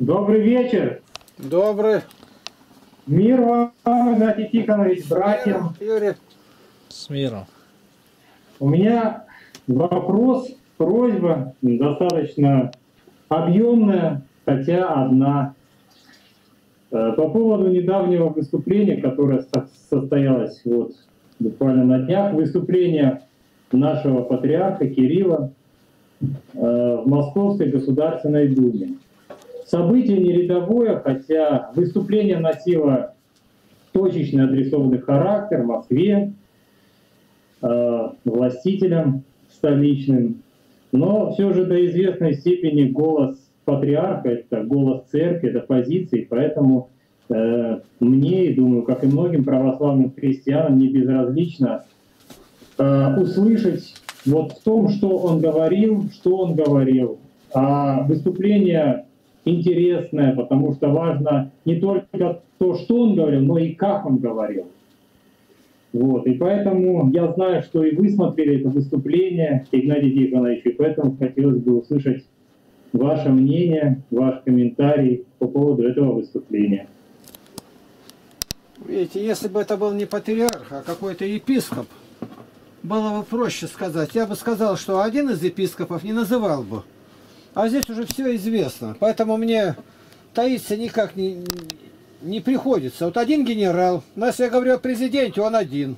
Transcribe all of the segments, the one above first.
Добрый вечер. Добрый. Мир вам, Игнатий Тихонович, братьям. Юрий. С миром. У меня вопрос, просьба достаточно объемная, хотя одна. Э, По поводу недавнего выступления, которое со- состоялось вот буквально на днях, выступление нашего патриарха Кирилла э, в Московской Государственной Думе. Событие не рядовое, хотя выступление носило точечный адресованный характер в Москве, э, властителям столичным, но все же до известной степени голос патриарха, это голос церкви, это позиции, поэтому э, мне, и думаю, как и многим православным христианам, не безразлично э, услышать вот в том, что он говорил, что он говорил. А выступление интересное, потому что важно не только то, что он говорил, но и как он говорил. Вот. И поэтому я знаю, что и вы смотрели это выступление, Игнатий Тихонович, и поэтому хотелось бы услышать ваше мнение, ваш комментарий по поводу этого выступления. Видите, если бы это был не патриарх, а какой-то епископ, было бы проще сказать. Я бы сказал, что один из епископов не называл бы. А здесь уже все известно. Поэтому мне таиться никак не, не приходится. Вот один генерал, но если я говорю о президенте, он один.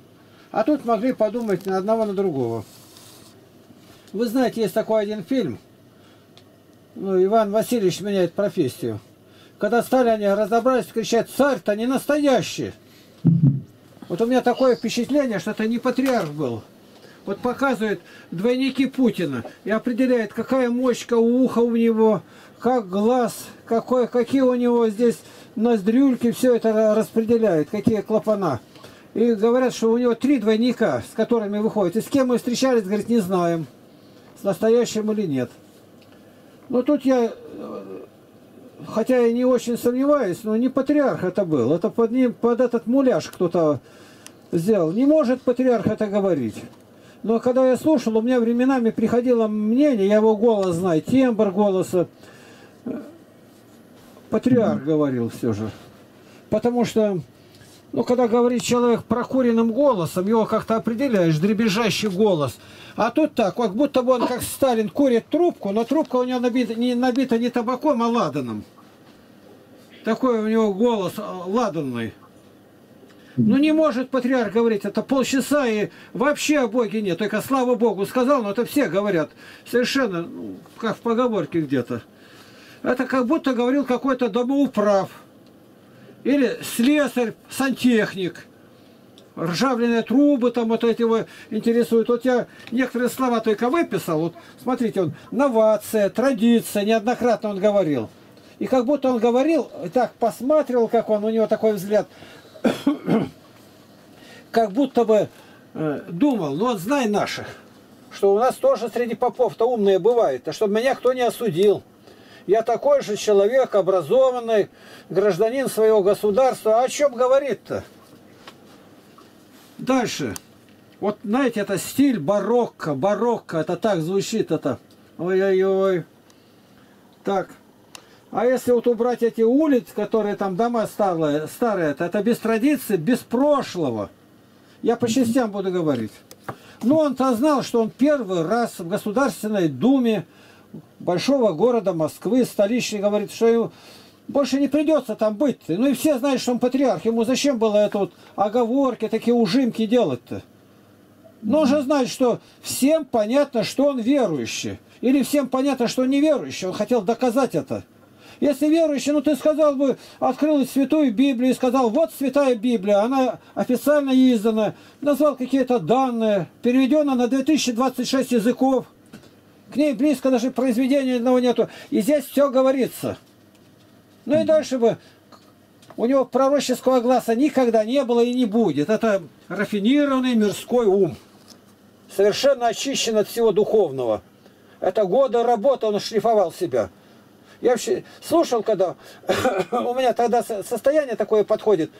А тут могли подумать на одного, на другого. Вы знаете, есть такой один фильм. Ну, Иван Васильевич меняет профессию. Когда стали они разобрались, кричат, царь-то не настоящий. Вот у меня такое впечатление, что это не патриарх был. Вот показывают двойники Путина и определяет, какая мочка у уха у него, как глаз, какой, какие у него здесь ноздрюльки, все это распределяет, какие клапана. И говорят, что у него три двойника, с которыми выходит. И с кем мы встречались, говорит, не знаем, с настоящим или нет. Но тут я, хотя я не очень сомневаюсь, но не патриарх это был. Это под, ним, под этот муляж кто-то сделал. Не может патриарх это говорить. Но когда я слушал, у меня временами приходило мнение, я его голос знаю, тембр голоса. Патриарх говорил все же. Потому что, ну, когда говорит человек прокуренным голосом, его как-то определяешь, дребезжащий голос. А тут так, как будто бы он, как Сталин, курит трубку, но трубка у него набита не, набита не табаком, а ладаном. Такой у него голос э, ладанный. Ну не может патриарх говорить, это полчаса и вообще о Боге нет. Только слава Богу сказал, но это все говорят. Совершенно, ну, как в поговорке где-то. Это как будто говорил какой-то домоуправ. Или слесарь, сантехник. Ржавленные трубы там вот эти его интересуют. Вот я некоторые слова только выписал. Вот смотрите, он новация, традиция, неоднократно он говорил. И как будто он говорил, так посматривал, как он, у него такой взгляд, как будто бы э, думал, ну вот знай наших, что у нас тоже среди попов-то умные бывают, а чтобы меня кто не осудил. Я такой же человек, образованный, гражданин своего государства. А о чем говорит-то? Дальше. Вот знаете, это стиль барокко, барокко, это так звучит, это. Ой-ой-ой. Так. А если вот убрать эти улицы, которые там дома старые, старые это, это без традиции, без прошлого. Я по частям буду говорить. Но он-то знал, что он первый раз в Государственной Думе большого города Москвы, столичный, говорит, что ему больше не придется там быть. -то. Ну и все знают, что он патриарх. Ему зачем было это вот оговорки, такие ужимки делать-то? Но он же знает, что всем понятно, что он верующий. Или всем понятно, что он неверующий. Он хотел доказать это. Если верующий, ну ты сказал бы, открыл святую Библию и сказал, вот святая Библия, она официально издана, назвал какие-то данные, переведена на 2026 языков. К ней близко даже произведения одного нету. И здесь все говорится. Ну и дальше бы у него пророческого глаза никогда не было и не будет. Это рафинированный мирской ум. Совершенно очищен от всего духовного. Это годы работы он шлифовал себя. Я вообще слушал, когда у меня тогда состояние такое подходит.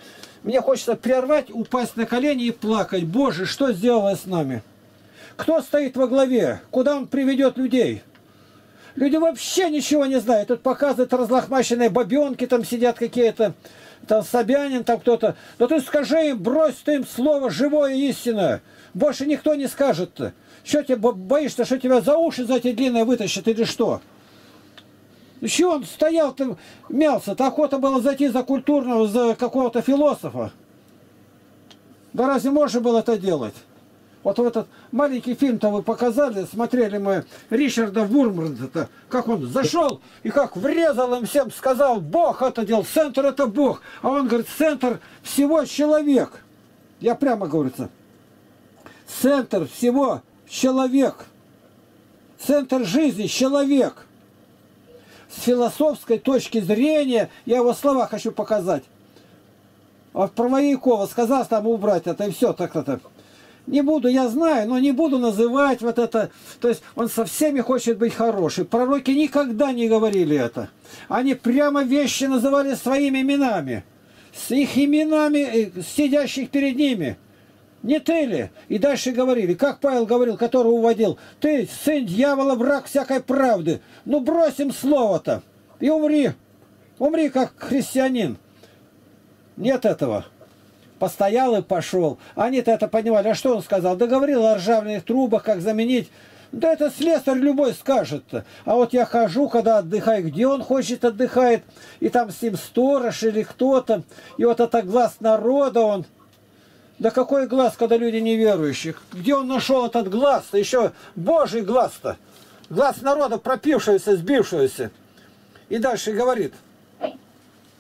Мне хочется прервать, упасть на колени и плакать. Боже, что сделало с нами? Кто стоит во главе? Куда он приведет людей? Люди вообще ничего не знают. Тут показывают разлохмаченные бабенки, там сидят какие-то, там Собянин, там кто-то. Да ты скажи им, брось ты им слово живое истинное. Больше никто не скажет-то. Что тебе боишься, что тебя за уши за эти длинные вытащат или что? Еще он стоял, там мялся, то охота было зайти за культурного, за какого-то философа. Да разве можно было это делать? Вот в этот маленький фильм-то вы показали, смотрели мы Ричарда Вурмранда, как он зашел и как врезал им всем, сказал, Бог это делал, центр это Бог. А он говорит, центр всего человек. Я прямо говорится, центр всего человек. Центр жизни человек. С философской точки зрения, я его слова хочу показать. А про Маяково сказал там убрать это и все так-то. Не буду, я знаю, но не буду называть вот это. То есть он со всеми хочет быть хороший. Пророки никогда не говорили это. Они прямо вещи называли своими именами. С их именами, э, сидящих перед ними. Не ты ли? И дальше говорили, как Павел говорил, которого уводил. Ты, сын дьявола, враг всякой правды. Ну бросим слово-то и умри. Умри как христианин. Нет этого. Постоял и пошел. Они-то это понимали. А что он сказал? Да говорил о ржавленных трубах, как заменить. Да это слесарь любой скажет. -то. А вот я хожу, когда отдыхаю, где он хочет отдыхает, и там с ним сторож или кто-то, и вот это глаз народа он... Да какой глаз, когда люди неверующих? Где он нашел этот глаз-то? Еще Божий глаз-то. Глаз народа, пропившегося, сбившегося. И дальше говорит.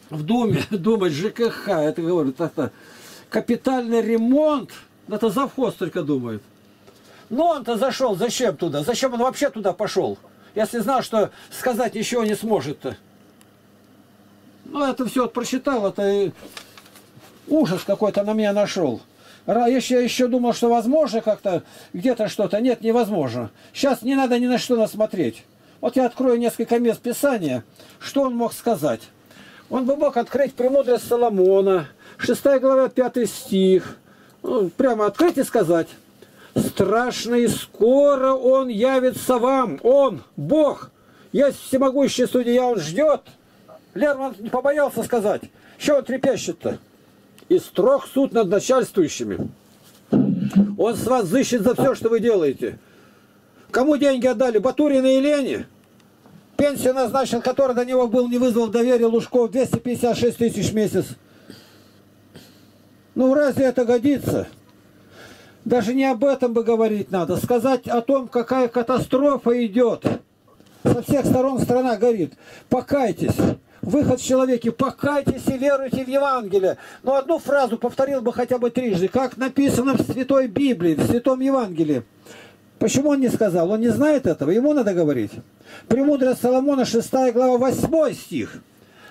В Думе, думать ЖКХ, это говорит, это капитальный ремонт, это завхоз только думает. Но он-то зашел, зачем туда? Зачем он вообще туда пошел? Если знал, что сказать ничего не сможет-то. Ну, это все вот прочитал, это ужас какой-то на меня нашел. Я еще, думал, что возможно как-то где-то что-то. Нет, невозможно. Сейчас не надо ни на что насмотреть. Вот я открою несколько мест Писания, что он мог сказать. Он бы мог открыть премудрость Соломона, 6 глава, 5 стих. Ну, прямо открыть и сказать. Страшно и скоро он явится вам. Он, Бог, есть всемогущий судья, он ждет. Лерман не побоялся сказать. Что он трепещет-то? И строг суд над начальствующими. Он с вас зыщет за все, что вы делаете. Кому деньги отдали? Батурина и Лене? Пенсию назначил, который до него был, не вызвал доверия Лужков, 256 тысяч в месяц. Ну, разве это годится? Даже не об этом бы говорить надо. Сказать о том, какая катастрофа идет. Со всех сторон страна горит. Покайтесь. Выход в человеке. Покайтесь и веруйте в Евангелие. Но одну фразу повторил бы хотя бы трижды. Как написано в Святой Библии, в Святом Евангелии. Почему он не сказал? Он не знает этого. Ему надо говорить. Премудрость Соломона, 6 глава, 8 стих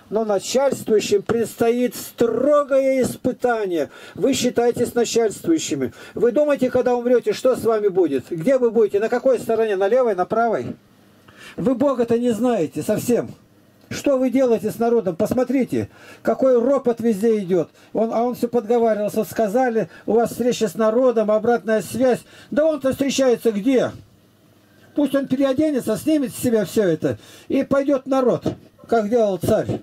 но начальствующим предстоит строгое испытание. Вы считаетесь начальствующими. Вы думаете, когда умрете, что с вами будет? Где вы будете? На какой стороне? На левой, на правой? Вы Бога-то не знаете совсем. Что вы делаете с народом? Посмотрите, какой ропот везде идет. Он, а он все подговаривался, сказали, у вас встреча с народом, обратная связь. Да он-то встречается где? Пусть он переоденется, снимет с себя все это и пойдет народ, как делал царь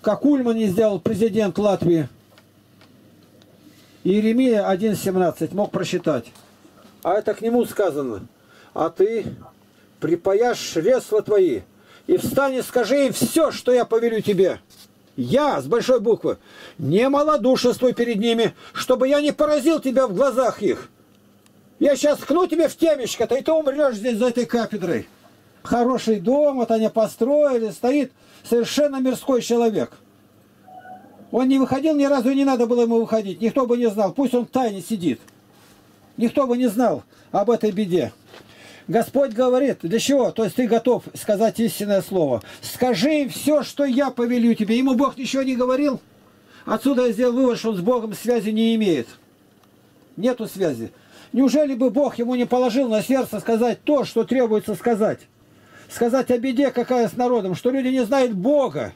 как Ульман не сделал президент Латвии. Иеремия 1.17 мог просчитать. А это к нему сказано. А ты припаяшь чресла твои и встань и скажи им все, что я повелю тебе. Я, с большой буквы, не малодушествуй перед ними, чтобы я не поразил тебя в глазах их. Я сейчас ткну тебе в темечко-то, и ты умрешь здесь за этой кафедрой. Хороший дом, вот они построили, стоит совершенно мирской человек. Он не выходил ни разу, не надо было ему выходить. Никто бы не знал. Пусть он в тайне сидит. Никто бы не знал об этой беде. Господь говорит, для чего? То есть ты готов сказать истинное слово. Скажи все, что я повелю тебе. Ему Бог ничего не говорил. Отсюда я сделал вывод, что он с Богом связи не имеет. Нету связи. Неужели бы Бог ему не положил на сердце сказать то, что требуется сказать? сказать о беде, какая с народом, что люди не знают Бога.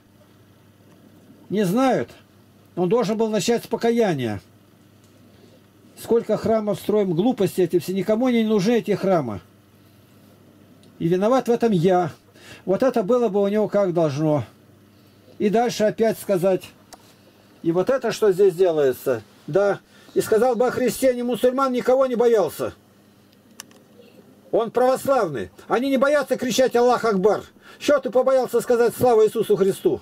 Не знают. Он должен был начать с покаяния. Сколько храмов строим, глупости эти все, никому не нужны эти храмы. И виноват в этом я. Вот это было бы у него как должно. И дальше опять сказать, и вот это что здесь делается, да, и сказал бы о христиане мусульман никого не боялся. Он православный. Они не боятся кричать Аллах Акбар. Что ты побоялся сказать слава Иисусу Христу?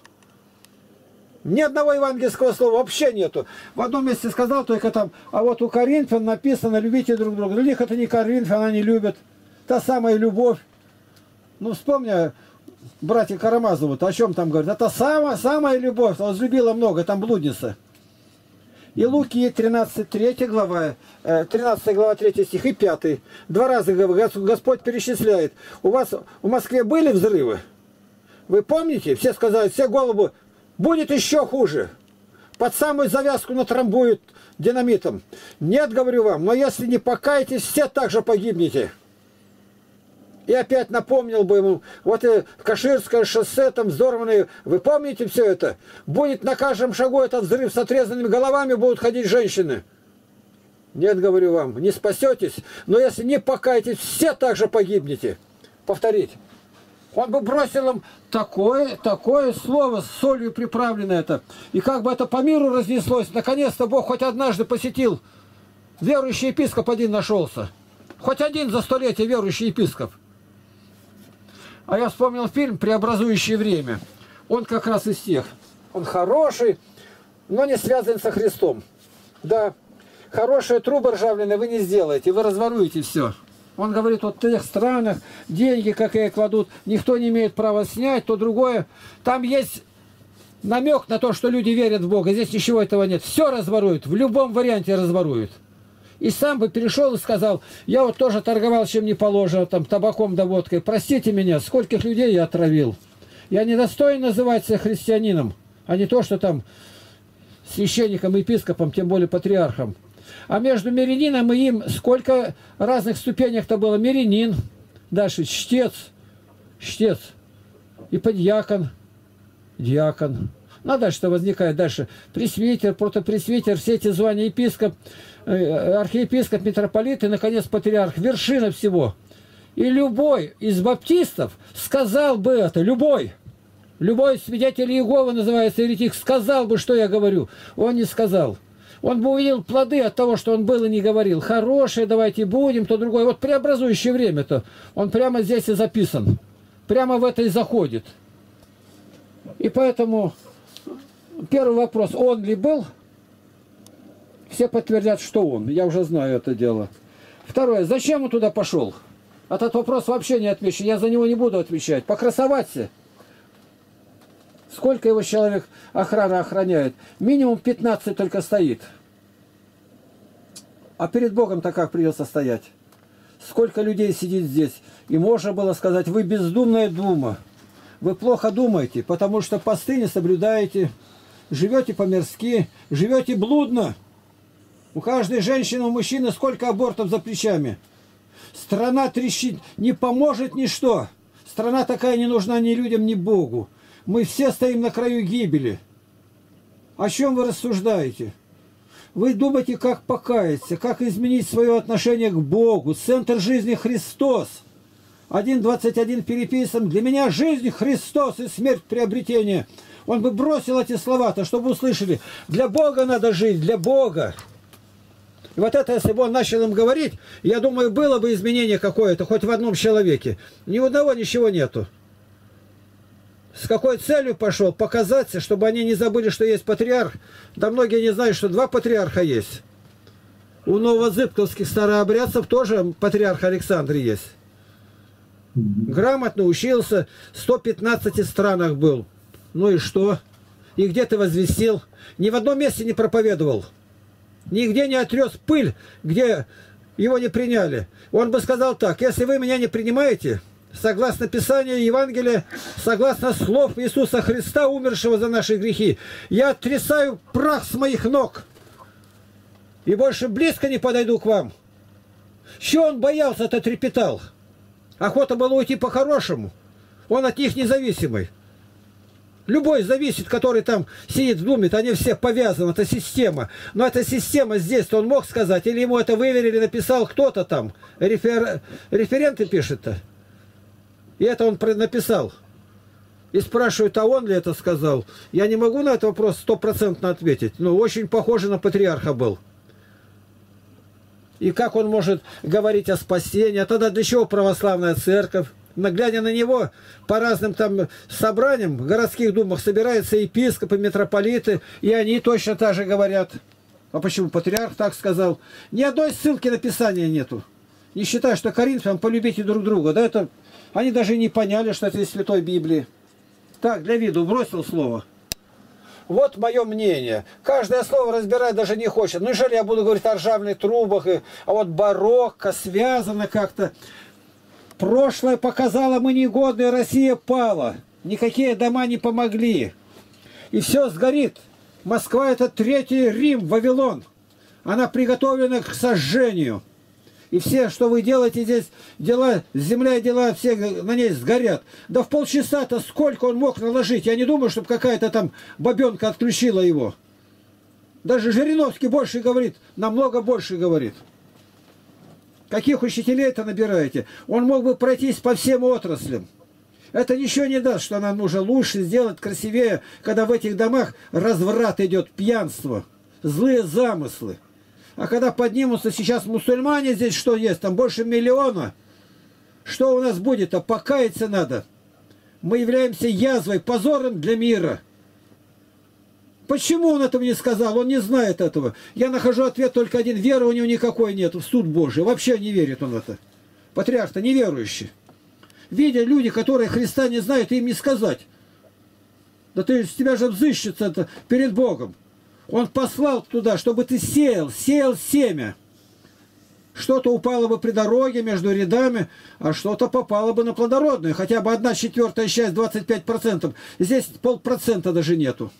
Ни одного евангельского слова вообще нету. В одном месте сказал только там, а вот у Коринфян написано «любите друг друга». Для них это не Коринфян, они любят. Та самая любовь. Ну, вспомни, братья Карамазовы, о чем там говорят? Это самая, самая любовь. Возлюбила много, там блудница. И Луки 13, 3 глава, 13 э, глава 3 стих и 5. Два раза Господь перечисляет. У вас в Москве были взрывы? Вы помните? Все сказали, все голову, будет еще хуже. Под самую завязку натрамбуют динамитом. Нет, говорю вам, но если не покаетесь, все также погибнете. И опять напомнил бы ему, вот и Каширское шоссе там взорванное, вы помните все это? Будет на каждом шагу этот взрыв с отрезанными головами, будут ходить женщины. Нет, говорю вам, не спасетесь, но если не покаетесь, все также погибнете. Повторить. Он бы бросил им такое, такое слово с солью приправлено это. И как бы это по миру разнеслось, наконец-то Бог хоть однажды посетил. Верующий епископ один нашелся. Хоть один за столетие верующий епископ. А я вспомнил фильм «Преобразующее время». Он как раз из тех. Он хороший, но не связан со Христом. Да, хорошие трубы ржавленные вы не сделаете, вы разворуете все. Он говорит, вот в тех странах деньги какие кладут, никто не имеет права снять, то другое. Там есть намек на то, что люди верят в Бога. Здесь ничего этого нет. Все разворуют, в любом варианте разворуют и сам бы перешел и сказал, я вот тоже торговал чем не положено, там, табаком да водкой, простите меня, скольких людей я отравил. Я не достоин называться христианином, а не то, что там священником, епископом, тем более патриархом. А между мирянином и им сколько разных ступенях-то было. Мирянин, дальше чтец, чтец, и подьякон, диакон. Ну, а дальше что возникает? Дальше пресвитер, протопресвитер, все эти звания епископ, э, архиепископ, митрополит и, наконец, патриарх. Вершина всего. И любой из баптистов сказал бы это, любой. Любой свидетель Иеговы называется еретик, сказал бы, что я говорю. Он не сказал. Он бы увидел плоды от того, что он был и не говорил. Хорошее, давайте будем, то другое. Вот преобразующее время-то, он прямо здесь и записан. Прямо в это и заходит. И поэтому Первый вопрос, он ли был? Все подтвердят, что он. Я уже знаю это дело. Второе, зачем он туда пошел? Этот вопрос вообще не отмечен. Я за него не буду отвечать. Покрасоваться. Сколько его человек охрана охраняет? Минимум 15 только стоит. А перед Богом-то как придется стоять? Сколько людей сидит здесь? И можно было сказать, вы бездумная дума. Вы плохо думаете, потому что посты не соблюдаете живете по-мирски, живете блудно. У каждой женщины, у мужчины сколько абортов за плечами. Страна трещит, не поможет ничто. Страна такая не нужна ни людям, ни Богу. Мы все стоим на краю гибели. О чем вы рассуждаете? Вы думаете, как покаяться, как изменить свое отношение к Богу. Центр жизни Христос. 1.21 переписан. Для меня жизнь Христос и смерть приобретение. Он бы бросил эти слова-то, чтобы услышали. Для Бога надо жить, для Бога. И вот это, если бы он начал им говорить, я думаю, было бы изменение какое-то, хоть в одном человеке. Ни у одного ничего нету. С какой целью пошел? Показаться, чтобы они не забыли, что есть патриарх. Да многие не знают, что два патриарха есть. У новозыбковских старообрядцев тоже патриарх Александр есть. Грамотно учился, в 115 странах был. Ну и что? И где ты возвестил? Ни в одном месте не проповедовал. Нигде не отрез пыль, где его не приняли. Он бы сказал так, если вы меня не принимаете, согласно Писанию Евангелия, согласно слов Иисуса Христа, умершего за наши грехи, я отрисаю прах с моих ног и больше близко не подойду к вам. Чего он боялся-то трепетал? Охота было уйти по-хорошему. Он от них независимый. Любой зависит, который там сидит, думает, они все повязаны, это система. Но эта система здесь, он мог сказать, или ему это выверили, написал кто-то там, рефер... референты пишет-то. И это он написал. И спрашивают, а он ли это сказал? Я не могу на этот вопрос стопроцентно ответить. Но очень похоже на патриарха был. И как он может говорить о спасении? А тогда для чего православная церковь? Глядя на него, по разным там собраниям в городских думах собираются епископы, митрополиты, и они точно так же говорят. А почему патриарх так сказал? Ни одной ссылки на Писание нету. Не считая, что Коринфянам полюбите друг друга. Да это они даже не поняли, что это из Святой Библии. Так, для виду бросил слово. Вот мое мнение. Каждое слово разбирать даже не хочет. Ну, жаль, я буду говорить о ржавных трубах, и, а вот барокко связано как-то. Прошлое показало мы негодные, Россия пала. Никакие дома не помогли. И все сгорит. Москва это третий Рим, Вавилон. Она приготовлена к сожжению. И все, что вы делаете здесь, дела, земля и дела, все на ней сгорят. Да в полчаса-то сколько он мог наложить? Я не думаю, чтобы какая-то там бабенка отключила его. Даже Жириновский больше говорит, намного больше говорит. Каких учителей это набираете? Он мог бы пройтись по всем отраслям. Это ничего не даст, что нам нужно лучше сделать, красивее, когда в этих домах разврат идет, пьянство, злые замыслы. А когда поднимутся сейчас мусульмане здесь, что есть? Там больше миллиона. Что у нас будет? А покаяться надо. Мы являемся язвой, позором для мира. Почему он этого не сказал? Он не знает этого. Я нахожу ответ только один. Веры у него никакой нет в суд Божий. Вообще не верит он в это. Патриарх-то неверующий. Видя люди, которые Христа не знают, им не сказать. Да ты с тебя же взыщется перед Богом. Он послал туда, чтобы ты сеял, сеял семя. Что-то упало бы при дороге между рядами, а что-то попало бы на плодородную. Хотя бы одна четвертая часть, 25%. Здесь полпроцента даже нету.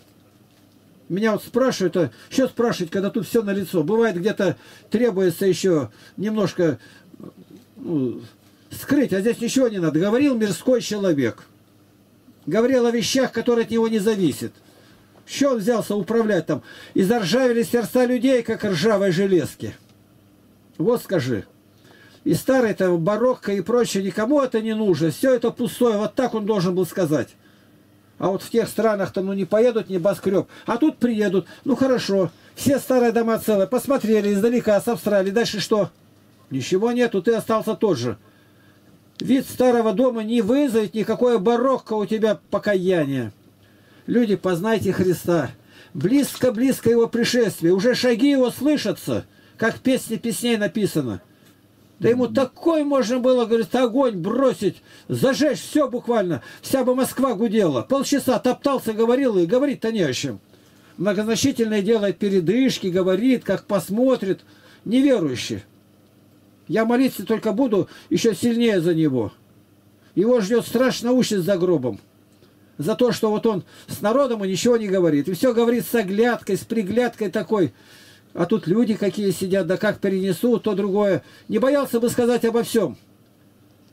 Меня вот спрашивают, а что спрашивать, когда тут все на лицо? Бывает где-то требуется еще немножко ну, скрыть, а здесь ничего не надо. Говорил мирской человек. Говорил о вещах, которые от него не зависят. Что он взялся управлять там? И заржавели сердца людей, как ржавой железки. Вот скажи. И старый там барокко и прочее, никому это не нужно. Все это пустое. Вот так он должен был сказать. А вот в тех странах-то ну не поедут небоскреб. А тут приедут. Ну хорошо. Все старые дома целые. Посмотрели издалека с Австралии. Дальше что? Ничего нету. Ты остался тот же. Вид старого дома не вызовет никакое барокко у тебя покаяние. Люди, познайте Христа. Близко-близко его пришествие. Уже шаги его слышатся, как песни песней написано. Да ему такой можно было, говорит, огонь бросить, зажечь все буквально. Вся бы Москва гудела. Полчаса топтался, говорил, и говорит-то не о чем. Многозначительное делает передышки, говорит, как посмотрит. Неверующий. Я молиться только буду еще сильнее за него. Его ждет страшная участь за гробом за то, что вот он с народом и ничего не говорит. И все говорит с оглядкой, с приглядкой такой. А тут люди какие сидят, да как перенесут, то другое. Не боялся бы сказать обо всем.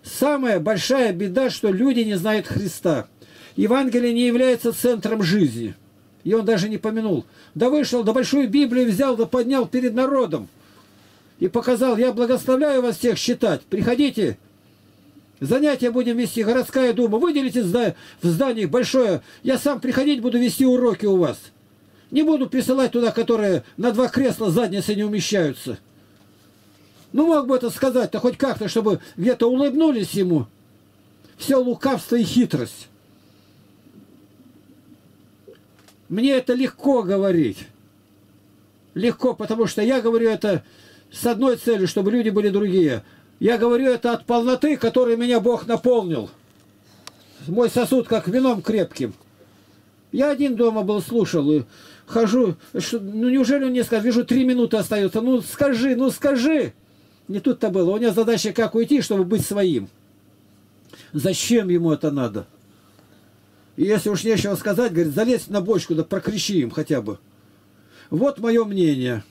Самая большая беда, что люди не знают Христа. Евангелие не является центром жизни. И он даже не помянул. Да вышел, да большую Библию взял, да поднял перед народом. И показал, я благословляю вас всех считать. Приходите, Занятия будем вести, городская дума. Выделите в здании большое. Я сам приходить буду вести уроки у вас. Не буду присылать туда, которые на два кресла задницы не умещаются. Ну, мог бы это сказать-то хоть как-то, чтобы где-то улыбнулись ему. Все лукавство и хитрость. Мне это легко говорить. Легко, потому что я говорю это с одной целью, чтобы люди были другие – я говорю это от полноты, которой меня Бог наполнил. Мой сосуд как вином крепким. Я один дома был, слушал, и хожу. Что, ну неужели он мне скажет, вижу, три минуты остается. Ну скажи, ну скажи. Не тут-то было. У меня задача как уйти, чтобы быть своим. Зачем ему это надо? И если уж нечего сказать, говорит, залезь на бочку, да прокричи им хотя бы. Вот мое мнение.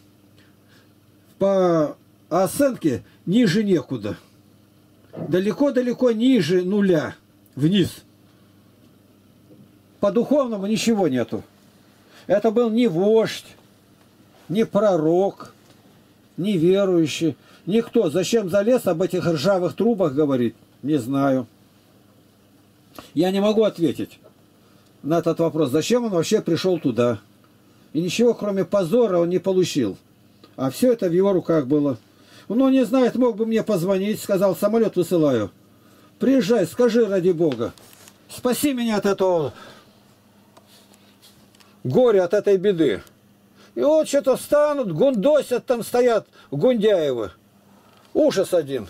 По оценке ниже некуда. Далеко-далеко ниже нуля, вниз. По духовному ничего нету. Это был не вождь, не пророк, не верующий, никто. Зачем залез об этих ржавых трубах говорить, не знаю. Я не могу ответить на этот вопрос, зачем он вообще пришел туда. И ничего, кроме позора, он не получил. А все это в его руках было. Ну, не знает, мог бы мне позвонить, сказал, самолет высылаю. Приезжай, скажи ради Бога. Спаси меня от этого горя, от этой беды. И вот что-то встанут, гундосят там стоят, Гундяевы. Ужас один.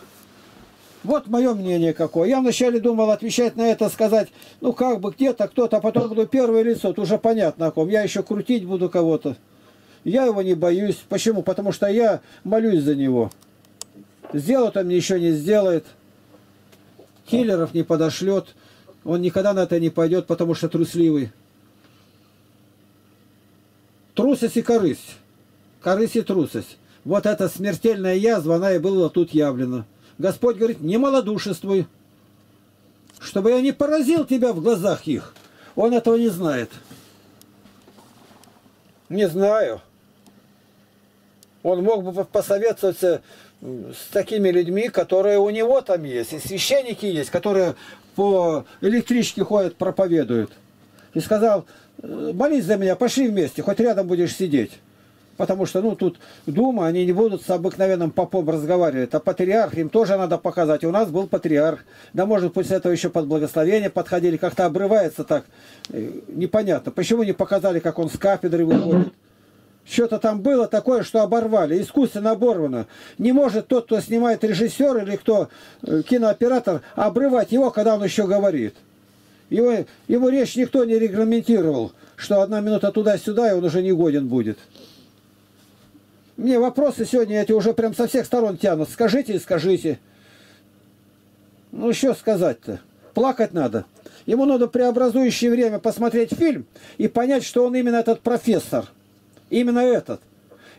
Вот мое мнение какое. Я вначале думал отвечать на это, сказать, ну как бы где-то кто-то, а потом буду первое лицо, это уже понятно о ком. Я еще крутить буду кого-то. Я его не боюсь. Почему? Потому что я молюсь за него. Сделать он мне еще не сделает. Киллеров не подошлет. Он никогда на это не пойдет, потому что трусливый. Трусость и корысть. Корысть и трусость. Вот эта смертельная язва, она и была тут явлена. Господь говорит, не малодушествуй, чтобы я не поразил тебя в глазах их. Он этого не знает. Не знаю. Он мог бы посоветоваться с такими людьми, которые у него там есть, и священники есть, которые по электричке ходят, проповедуют. И сказал, молись за меня, пошли вместе, хоть рядом будешь сидеть. Потому что, ну, тут Дума, они не будут с обыкновенным попом разговаривать. А патриарх им тоже надо показать. У нас был патриарх. Да, может, после этого еще под благословение подходили. Как-то обрывается так. Э, непонятно. Почему не показали, как он с кафедры выходит? Что-то там было такое, что оборвали, искусственно оборвано. Не может тот, кто снимает режиссер или кто э, кинооператор, обрывать его, когда он еще говорит. Его, его речь никто не регламентировал, что одна минута туда-сюда, и он уже не годен будет. Мне вопросы сегодня эти уже прям со всех сторон тянут. Скажите и скажите. Ну, что сказать-то? Плакать надо. Ему надо преобразующее время посмотреть фильм и понять, что он именно этот профессор. Именно этот.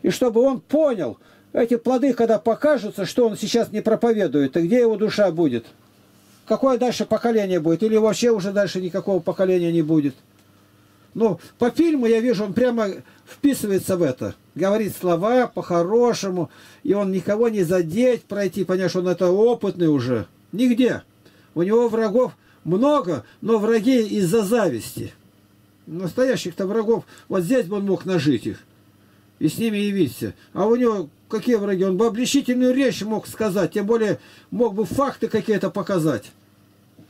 И чтобы он понял, эти плоды, когда покажутся, что он сейчас не проповедует, и где его душа будет. Какое дальше поколение будет? Или вообще уже дальше никакого поколения не будет? Ну, по фильму я вижу, он прямо вписывается в это. Говорит слова по-хорошему, и он никого не задеть, пройти, понять, что он это опытный уже. Нигде. У него врагов много, но враги из-за зависти. Настоящих-то врагов, вот здесь бы он мог нажить их. И с ними явиться. А у него какие враги? Он бы обличительную речь мог сказать, тем более мог бы факты какие-то показать.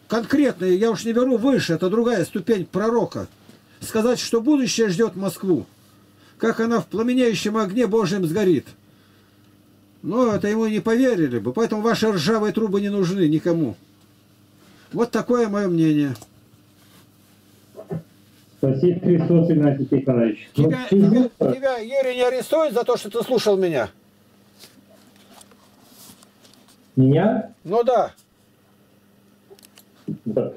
Конкретные, я уж не беру выше, это другая ступень пророка сказать, что будущее ждет Москву, как она в пламеняющем огне Божьем сгорит. Но это ему не поверили бы, поэтому ваши ржавые трубы не нужны никому. Вот такое мое мнение. Спасибо, Христос Игнатий Тихонович. Тебя, Ну, тебя, тебя, Юрий, не арестует за то, что ты слушал меня? Меня? Ну да. Да.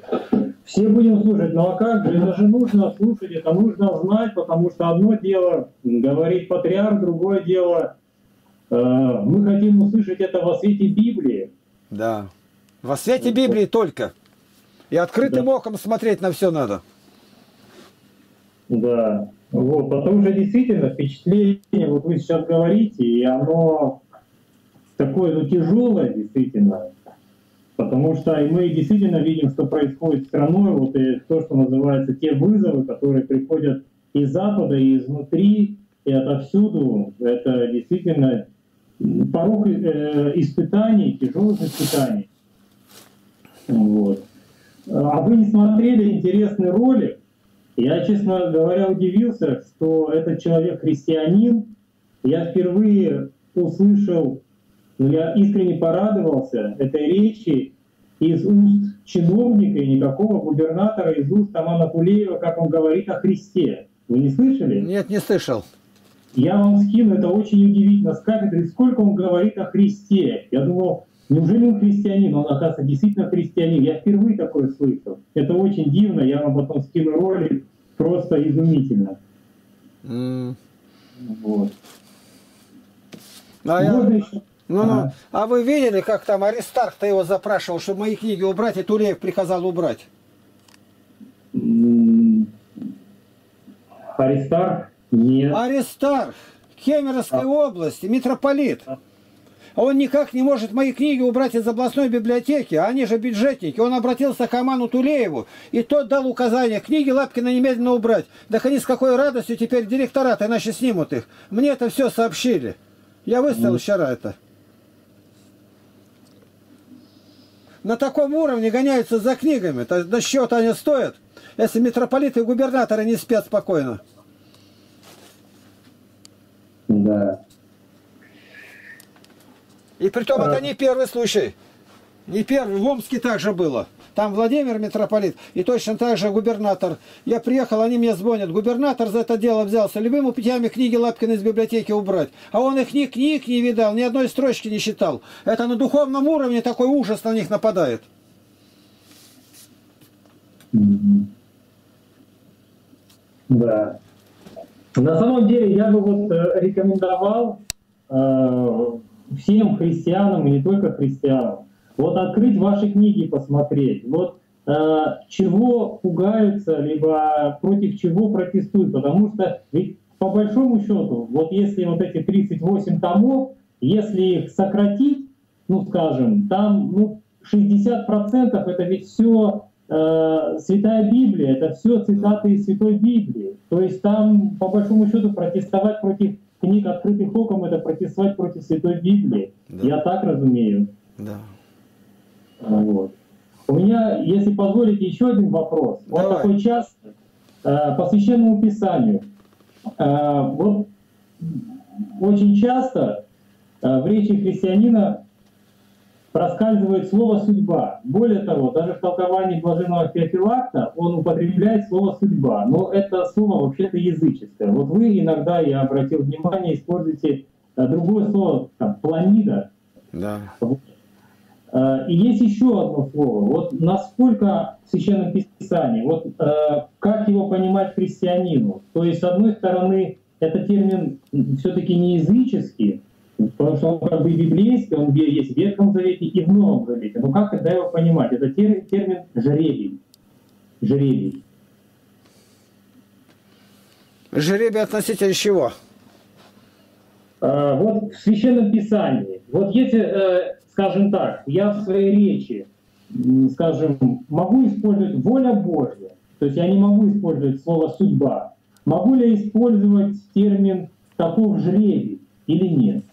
Все будем слушать, но а как же, это же нужно слушать, это нужно знать, потому что одно дело говорит патриарх, другое дело э, мы хотим услышать это во свете Библии. Да. Во свете Библии только. И открытым Да. оком смотреть на все надо. Да, вот, потому что действительно впечатление, вот вы сейчас говорите, и оно такое, ну, тяжелое действительно, потому что мы действительно видим, что происходит с страной, вот и то, что называется те вызовы, которые приходят из Запада, и изнутри, и отовсюду, это действительно порог э, испытаний, тяжелых испытаний. Вот. А вы не смотрели интересный ролик? Я, честно говоря, удивился, что этот человек христианин. Я впервые услышал, ну, я искренне порадовался этой речи из уст чиновника и никакого губернатора, из уст Амана Кулеева, как он говорит о Христе. Вы не слышали? Нет, не слышал. Я вам скину, это очень удивительно. С кафедры, сколько он говорит о Христе. Я думал, неужели он христианин? Он, оказывается, действительно христианин. Я впервые такое слышал. Это очень дивно. Я вам потом скину ролик. Просто изумительно. М. Вот. А, я- Можно еще? Ну, ну, Ага. а вы видели, как там Аристарх-то его запрашивал, чтобы мои книги убрать, и Тулеев приказал убрать? Аристарх? Нет. Аристарх, Кемеровской области, митрополит. А он никак не может мои книги убрать из областной библиотеки, а они же бюджетники. Он обратился к Аману Тулееву, и тот дал указание книги Лапкина немедленно убрать. Так они с какой радостью теперь директорат иначе снимут их. Мне это все сообщили. Я выставил вчера это. На таком уровне гоняются за книгами. То на счет они стоят, если митрополиты и губернаторы не спят спокойно. Да. И притом А. это не первый случай. Не первый. В Омске также было. Там Владимир митрополит и точно так же губернатор. Я приехал, они мне звонят. Губернатор за это дело взялся. Любыми путями книги Лапкина из библиотеки убрать. А он их ни книг не видал, ни одной строчки не читал. Это на духовном уровне такой ужас на них нападает. Да. На самом деле я бы вот э, рекомендовал э, всем христианам и не только христианам вот открыть ваши книги, посмотреть. Вот э, чего пугаются, либо против чего протестуют. Потому что ведь по большому счету, вот если вот эти 38 томов, если их сократить, ну скажем, там ну, 60% это ведь все э, Святая Библия, это все цитаты из Святой Библии. То есть там, по большому счету, протестовать против книг открытых оком, это протестовать против Святой Библии. Да. Я так разумею. Да. Вот. У меня, если позволите, еще один вопрос. Вот Давай. такой час э, по священному писанию. Э, вот очень часто э, в речи христианина проскальзывает слово «судьба». Более того, даже в толковании блаженного Феофилакта он употребляет слово «судьба». Но это слово вообще-то языческое. Вот вы иногда, я обратил внимание, используете другое слово, там, «планида», Да. Э, И есть еще одно слово. Вот насколько в Священном Писании, вот э, как его понимать христианину? То есть, с одной стороны, это термин все-таки не языческий, потому что он как бы библейский, он есть в Ветхом Завете и в Новом Завете. Но как тогда его понимать? Это тер- термин жребий. Жребий. Жеребий относительно чего? Э, Вот в Священном Писании, вот если, э, скажем так, я в своей речи, скажем, могу использовать воля Божья, то есть я не могу использовать слово судьба, могу ли я использовать термин таков жребий или нет?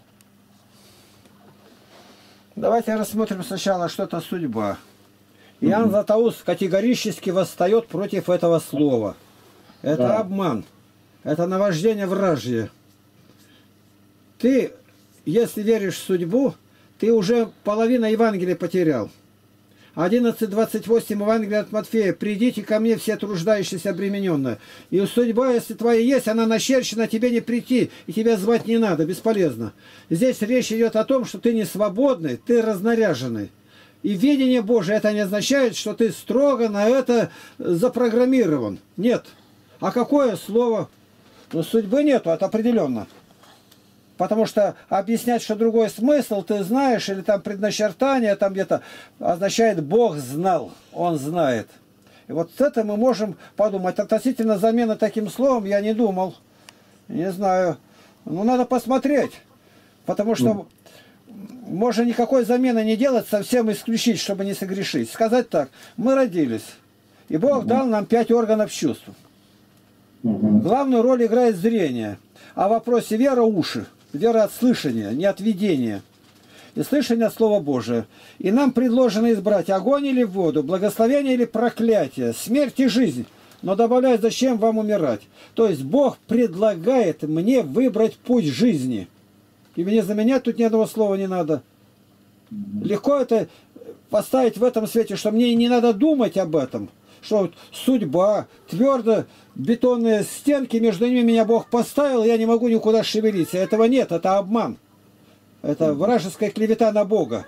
Давайте рассмотрим сначала, что это судьба. Иоанн Златоуст категорически восстает против этого слова. Это Да. обман. Это наваждение вражье. Ты, если веришь в судьбу, ты уже половину Евангелия потерял. 11.28 Евангелия от Матфея. «Придите ко мне все труждающиеся обремененные». И судьба, если твоя есть, она нащерчена, тебе не прийти, и тебя звать не надо, бесполезно. Здесь речь идет о том, что ты не свободный, ты разнаряженный. И видение Божие это не означает, что ты строго на это запрограммирован. Нет. А какое слово? Ну, судьбы нету, это определенно. Потому что объяснять, что другой смысл, ты знаешь, или там предначертание, там где-то, означает Бог знал, Он знает. И вот это мы можем подумать. Относительно замены таким словом я не думал. Не знаю. Ну, надо посмотреть. Потому что можно никакой замены не делать, совсем исключить, чтобы не согрешить. Сказать так, мы родились, и Бог дал нам пять органов чувств. Мгм. Главную роль играет зрение. А в вопросе вера – уши. Вера от слышания, не от видения. И слышание от Слова Божия. И нам предложено избрать огонь или воду, благословение или проклятие, смерть и жизнь. Но добавляет, зачем вам умирать? То есть Бог предлагает мне выбрать путь жизни. И мне заменять тут ни одного слова не надо. Легко это поставить в этом свете, что мне не надо думать об этом. Что вот судьба, твердо бетонные стенки, между ними меня Бог поставил, я не могу никуда шевелиться. Этого нет, это обман. Это вражеская клевета на Бога.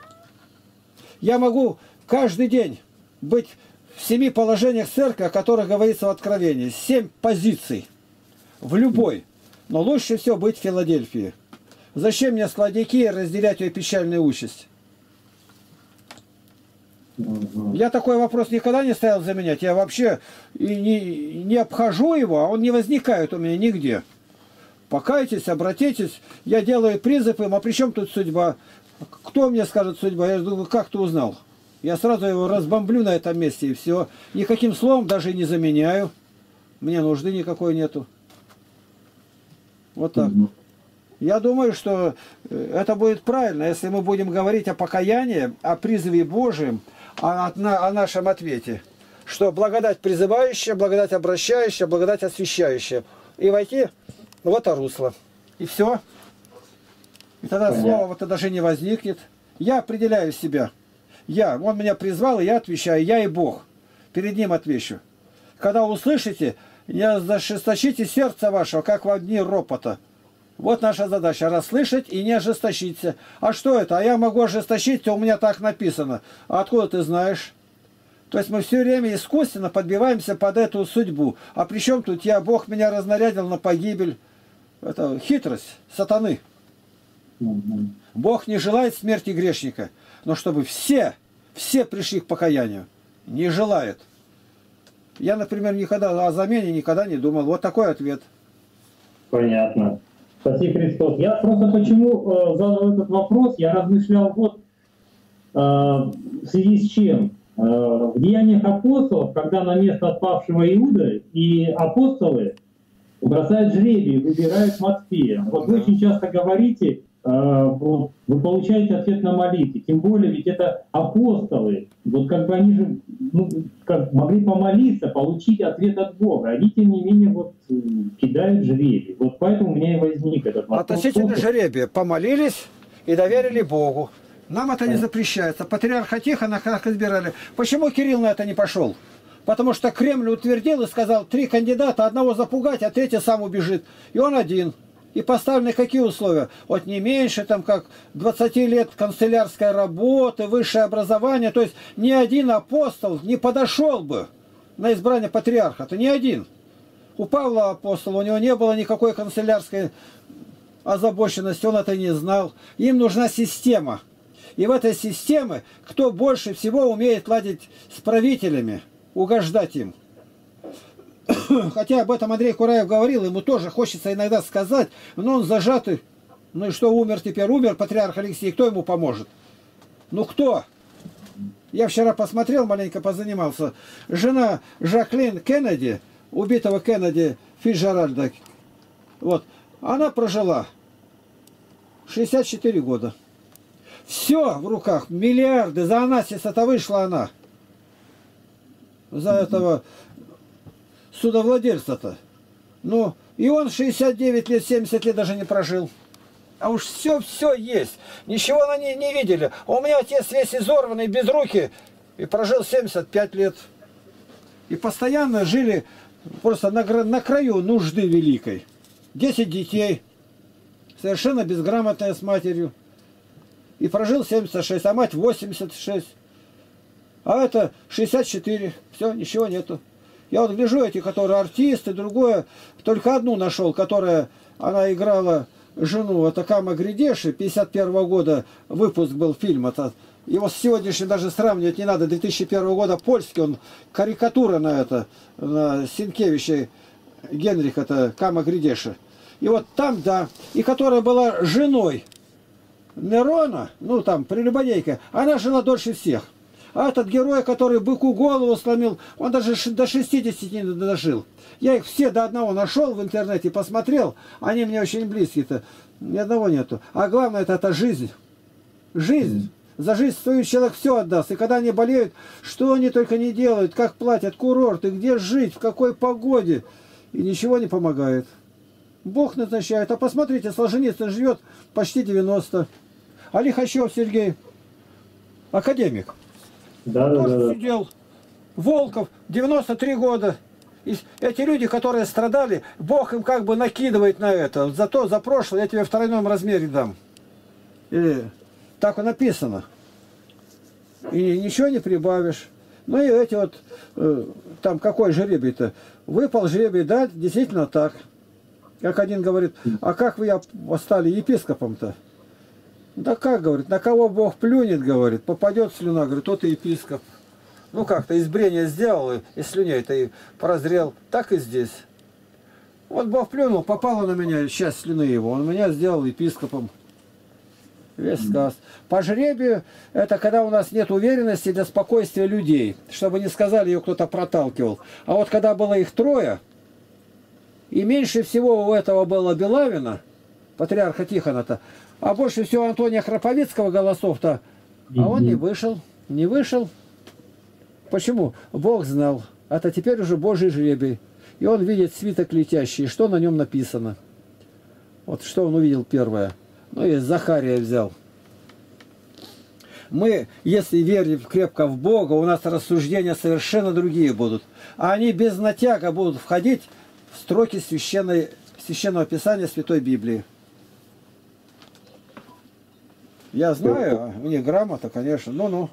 Я могу каждый день быть в семи положениях церкви, о которых говорится в Откровении. Семь позиций. В любой. Но лучше всего быть в Филадельфии. Зачем мне сладяки разделять ее печальную участь? Я такой вопрос никогда не ставил заменять. Я вообще и не, не обхожу его, а он не возникает у меня нигде. Покайтесь, обратитесь. Я делаю призыв им, а при чем тут судьба? Кто мне скажет судьба? Я думаю, как ты узнал? Я сразу его разбомблю на этом месте и все. Никаким словом даже не заменяю. Мне нужды никакой нету. Вот так. Я думаю, что э, это будет правильно, если мы будем говорить о покаянии, о призыве Божьем, о, о нашем ответе. Что благодать призывающая, благодать обращающая, благодать освящающая. И войти в это русло. И все. И тогда Понятно. слова вот даже не возникнет. Я определяю себя. Я. Он меня призвал, и я отвечаю. Я и Бог. Перед ним отвечу. Когда услышите, не зашесточите сердце вашего, как в дни ропота. Вот наша задача – расслышать и не ожесточиться. А что это? А я могу ожесточиться, у меня так написано. А откуда ты знаешь? То есть мы все время искусственно подбиваемся под эту судьбу. А при чем тут я? Бог меня разнарядил на погибель. Это хитрость сатаны. Бог не желает смерти грешника, но чтобы все, все пришли к покаянию. Не желает. Я, например, никогда о замене никогда не думал. Вот такой ответ. Понятно. Спасибо, Христос. Я просто почему э, задал этот вопрос, я размышлял вот э, в связи с чем. Э, в Деяниях апостолов, когда на место отпавшего Иуда и апостолы бросают жребий, выбирают Матфея. Вот вы очень часто говорите, вы получаете ответ на молитве. Тем более, ведь это апостолы. Вот как бы они же ну, как могли помолиться, получить ответ от Бога. Они, тем не менее, вот э, кидают жребий. Вот поэтому у меня и возник этот вопрос. Относительно жребия. Помолились и доверили Богу. Нам это не запрещается. Патриарха Тихона как избирали. Почему Кирилл на это не пошел? Потому что Кремль утвердил и сказал, три кандидата, одного запугать, а третий сам убежит. И он один. И поставлены какие условия? Вот не меньше, там, как 20 лет канцелярской работы, высшее образование. То есть ни один апостол не подошел бы на избрание патриарха. Это ни один. У Павла апостола у него не было никакой канцелярской озабоченности, он это не знал. Им нужна система. И в этой системе кто больше всего умеет ладить с правителями, угождать им. Хотя об этом Андрей Кураев говорил, ему тоже хочется иногда сказать, но он зажатый. Ну и что, умер теперь, умер патриарх Алексей, кто ему поможет? Ну кто? Я вчера посмотрел, маленько позанимался. Жена Жаклин Кеннеди, убитого Кеннеди Фиджеральда, вот, она прожила 64 года. Все в руках, миллиарды, за Анасис это вышла она. За этого судовладельца-то. Ну, и он 69 лет, 70 лет даже не прожил. А уж все-все есть. Ничего они не видели. А у меня отец весь изорванный, без руки, и прожил 75 лет. И постоянно жили просто на, на краю нужды великой. 10 детей, совершенно безграмотная с матерью. И прожил 76, а мать 86. А это 64. Все, ничего нету. Я вот гляжу эти, которые артисты, другое, только одну нашел, которая, она играла жену, это Кама Гридеши, 51 -го года выпуск был фильм, это его с сегодняшним даже сравнивать не надо, 2001 года польский, он карикатура на это, на Синкевича Генрих, это Кама Гридеши. И вот там, да, и которая была женой Нерона, ну там, прелюбодейка, она жила дольше всех. А этот герой, который быку голову сломил, он даже до 60 не дожил. Я их все до одного нашел в интернете, посмотрел. Они мне очень близкие-то. Ни одного нету. А главное, это, это жизнь. Жизнь. За жизнь свою человек все отдаст. И когда они болеют, что они только не делают, как платят, курорты, где жить, в какой погоде. И ничего не помогает. Бог назначает. А посмотрите, Солженицын живет почти 90. А Лихачев Сергей, академик. Да, да, да, сидел. Волков, 93 года. И эти люди, которые страдали, Бог им как бы накидывает на это. Зато за прошлое я тебе в тройном размере дам. Или так и написано. И ничего не прибавишь. Ну и эти вот, э, там какой жребий-то? Выпал жребий, да, действительно так. Как один говорит, а как вы стали епископом-то? Да как, говорит, на кого Бог плюнет, говорит, попадет слюна, говорит, тот и епископ. Ну как-то избрение сделал, и слюней-то и прозрел. Так и здесь. Вот Бог плюнул, попало на меня часть слюны его. Он меня сделал епископом. Весь сказ. По жребию, это когда у нас нет уверенности для спокойствия людей, чтобы не сказали, ее кто-то проталкивал. А вот когда было их трое, и меньше всего у этого было Белавина, патриарха Тихона-то, а больше всего Антония Храповицкого голосов-то, а он не вышел, не вышел. Почему? Бог знал. Это теперь уже Божий жребий. И он видит свиток летящий, что на нем написано. Вот что он увидел первое. Ну и Захария взял. Мы, если верим крепко в Бога, у нас рассуждения совершенно другие будут. А они без натяга будут входить в строки священной, священного писания Святой Библии. Я знаю, у них грамота, конечно. Ну-ну.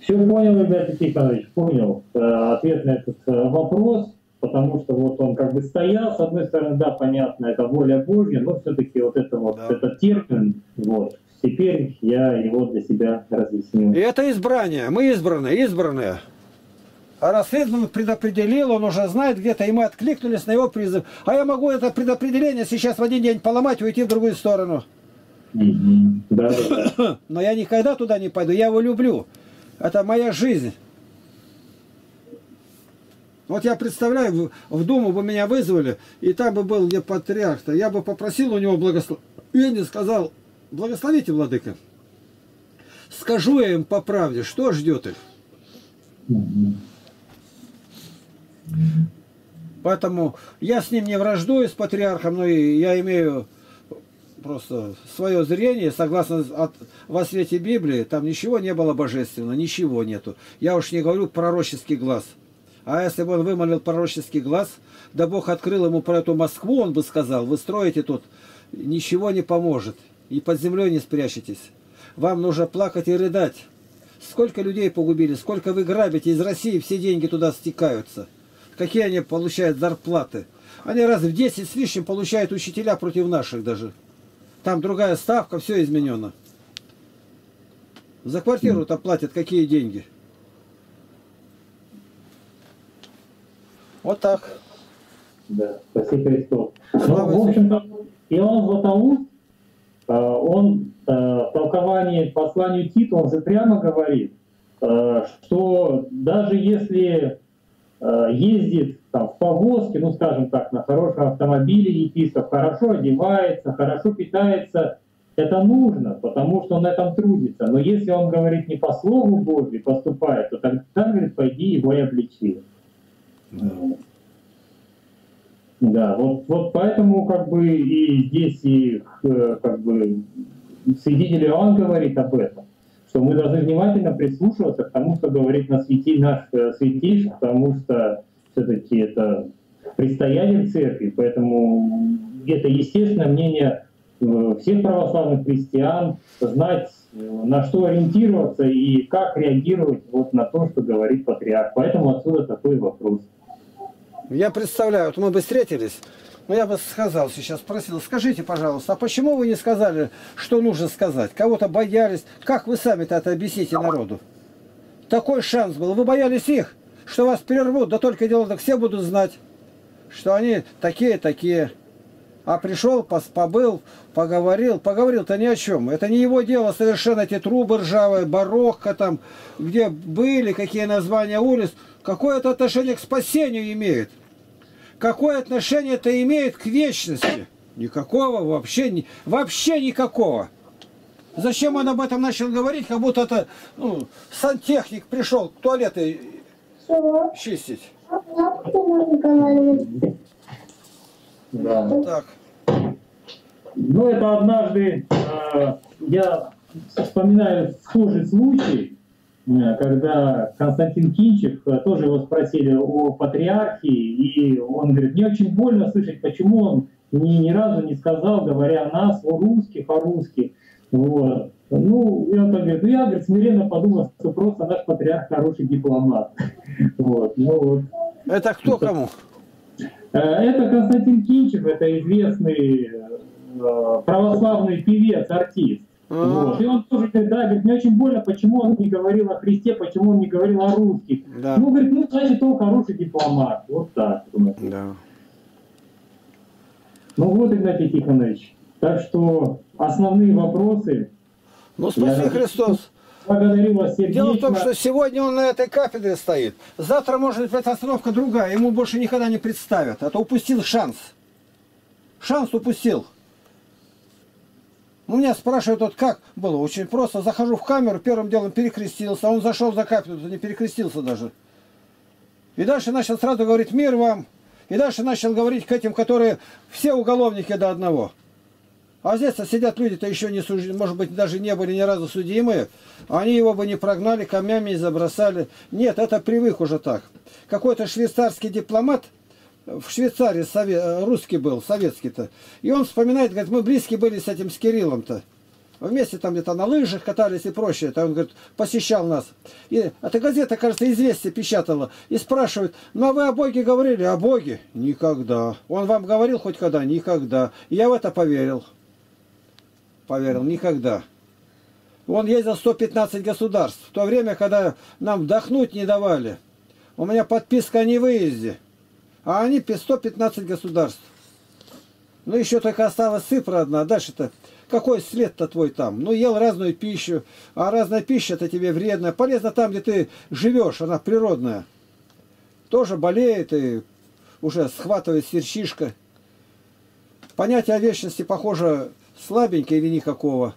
Все понял, Игнатий Тихонович, понял. Э, ответ на этот э, вопрос, потому что вот он как бы стоял, с одной стороны, да, понятно, это воля Божья, но все-таки вот это вот, Да. этот термин, вот, теперь я его для себя разъяснил. И это избрание. Мы избранные, избранные. А раз избран предопределил, он уже знает где-то, и мы откликнулись на его призыв. А я могу это предопределение сейчас в один день поломать и уйти в другую сторону. Мгм. Да, да, да. Но я никогда туда не пойду, я его люблю. Это моя жизнь. Вот я представляю, в, Думу бы меня вызвали, и там бы был где патриарх -то. Я бы попросил у него благословения, сказал, благословите, владыка. Скажу я им по правде, что ждет их. Поэтому я с ним не враждую, с патриархом, но я имею просто свое зрение, согласно от, во свете Библии, там ничего не было божественного, ничего нету. Я уж не говорю пророческий глаз. А если бы он вымолил пророческий глаз, да Бог открыл ему про эту Москву, он бы сказал, вы строите тут, ничего не поможет, и под землей не спрячетесь. Вам нужно плакать и рыдать. Сколько людей погубили, сколько вы грабите, из России все деньги туда стекаются. Какие они получают зарплаты? Они раз в 10 с лишним получают учителя против наших даже. Там другая ставка, все изменено. За квартиру-то платят какие деньги? Вот так. Да, спаси Христос. Слава Ну, в общем-то, Иоанн Златоуст, э, он э, в толковании посланию Титу, он же прямо говорит, э, что даже если ездит там, в повозке, ну, скажем так, на хорошем автомобиле епископ, хорошо одевается, хорошо питается, это нужно, потому что он на этом трудится. Но если он говорит не по слову Божьему поступает, то тогда, говорит, пойди его и обличи. Да, вот, вот поэтому как бы и здесь и э, как бы свидетель Иоанн говорит об этом, что мы должны внимательно прислушиваться к тому, что говорит наш, святи, наш э, святейший, потому что все-таки это предстоятель церкви, поэтому это естественное мнение э, всех православных христиан знать, э, на что ориентироваться и как реагировать вот на то, что говорит патриарх. Поэтому отсюда такой вопрос. Я представляю, вот мы бы встретились, но я бы сказал сейчас, спросил, скажите, пожалуйста, а почему вы не сказали, что нужно сказать? Кого-то боялись? Как вы сами-то это объясните народу? Такой шанс был. Вы боялись их, что вас перервут, да только дело так все будут знать, что они такие-такие. А пришел, пос- побыл, поговорил. Поговорил-то ни о чем. Это не его дело совершенно, эти трубы ржавые, барокко там, где были, какие названия улиц. Какое это отношение к спасению имеет? Какое отношение это имеет к вечности? Никакого вообще, вообще никакого. Зачем он об этом начал говорить, как будто это ну, сантехник пришел туалеты чистить. Да. Так. Ну, это однажды э, я вспоминаю схожий случай, когда Константин Кинчев, э, тоже его спросили о патриархии, и он говорит, мне очень больно слышать, почему он ни, ни разу не сказал, говоря нас, о русских, о русских. Вот. Ну, и он так говорит, ну я, говорит, смиренно подумал, что просто наш патриарх хороший дипломат. Вот. Ну, вот. Это кто кому? Э, Это Константин Кинчев, это известный э, православный певец, артист. Вот. И он тоже говорит, да, говорит, мне очень больно, почему он не говорил о Христе, почему он не говорил о русских. Да. Ну, говорит, ну, значит, он хороший дипломат. Вот так. Да. Ну вот, Игнатий Тихонович. Так что основные вопросы Ну, спаси Я- Христос. благодарю вас Дело в том, сердечно. что сегодня он на этой кафедре стоит. Завтра, может быть, остановка другая. Ему больше никогда не представят. А то упустил шанс. Шанс упустил. У меня спрашивают, вот как было? Очень просто. Захожу в камеру, первым делом перекрестился. А он зашел за кафедру, не перекрестился даже. И дальше начал сразу говорить «Мир вам!» И дальше начал говорить к этим, которые все уголовники до одного. А здесь сидят люди-то еще не суж... может быть, даже не были ни разу судимые. Они его бы не прогнали, камнями не забросали. Нет, это привык уже так. Какой-то швейцарский дипломат в Швейцарии сове- русский был, советский-то. И он вспоминает, говорит, мы близкие были с этим, с Кириллом-то. Вместе там где-то на лыжах катались и прочее. Там, он говорит, посещал нас. И эта газета, кажется, «Известия» печатала. И спрашивают, ну а вы о Боге говорили? О Боге? Никогда. Он вам говорил хоть когда? Никогда. И я в это поверил. Поверил, никогда. Он ездил в 115 государств. В то время, когда нам вдохнуть не давали. У меня подписка о невыезде. А они 115 государств. Ну, еще только осталась цифра одна. Дальше-то какой след-то твой там? Ну, ел разную пищу. А разная пища-то тебе вредная. Полезно там, где ты живешь. Она природная. Тоже болеет и уже схватывает серчишка. Понятие о вечности, похоже, слабенькое или никакого.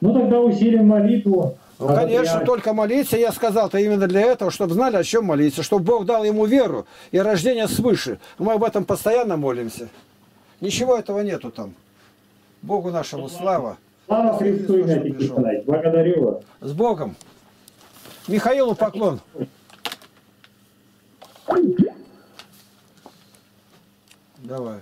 Ну тогда усилим молитву. Ну, конечно, Я- только молиться, я сказал-то именно для этого, чтобы знали, о чем молиться, чтобы Бог дал ему веру и рождение свыше. Мы об этом постоянно молимся. Ничего этого нету там. Богу нашему слава. Слава Христу. Николаевич. Благодарю вас. С Богом. Михаилу поклон. Давай.